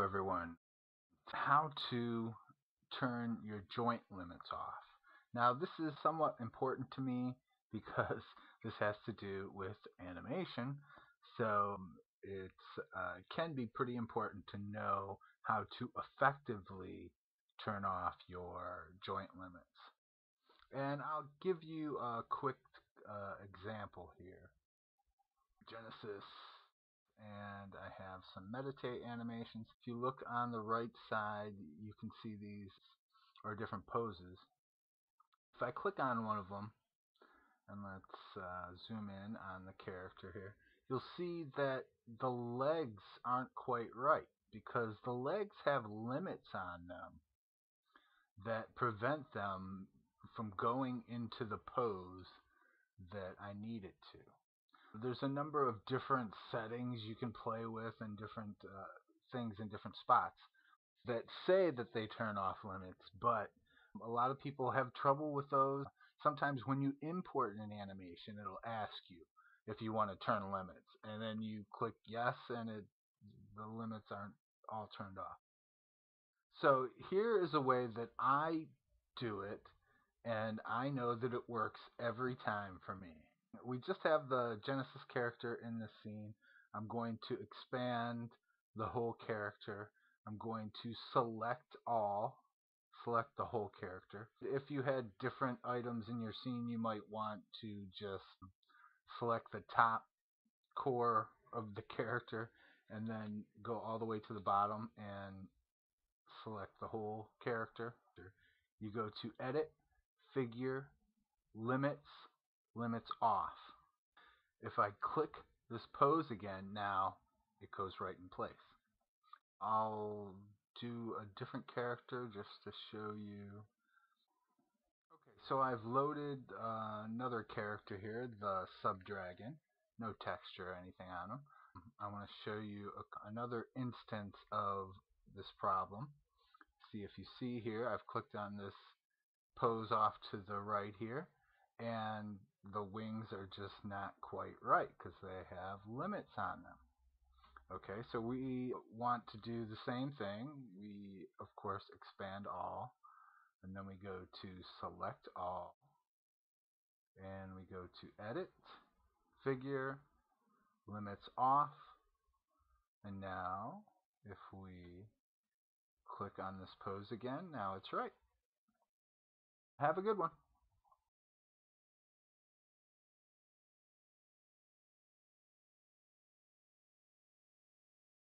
everyone. How to turn your joint limits off. Now this is somewhat important to me because this has to do with animation so it uh, can be pretty important to know how to effectively turn off your joint limits. And I'll give you a quick uh, example here. Genesis and have some meditate animations. If you look on the right side, you can see these are different poses. If I click on one of them, and let's uh, zoom in on the character here, you'll see that the legs aren't quite right because the legs have limits on them that prevent them from going into the pose that I need it to. There's a number of different settings you can play with and different uh, things in different spots that say that they turn off limits, but a lot of people have trouble with those. Sometimes when you import an animation, it'll ask you if you want to turn limits, and then you click yes, and it the limits aren't all turned off. So here is a way that I do it, and I know that it works every time for me. We just have the Genesis character in the scene. I'm going to expand the whole character. I'm going to select all, select the whole character. If you had different items in your scene, you might want to just select the top core of the character and then go all the way to the bottom and select the whole character. You go to edit, figure, limits, limits off. If I click this pose again, now it goes right in place. I'll do a different character just to show you. Okay, so I've loaded uh, another character here, the Sub-Dragon. No texture or anything on him. I want to show you a, another instance of this problem. See if you see here, I've clicked on this pose off to the right here, and the wings are just not quite right because they have limits on them. Okay, so we want to do the same thing. We, of course, expand all, and then we go to select all, and we go to edit, figure, limits off, and now if we click on this pose again, now it's right. Have a good one.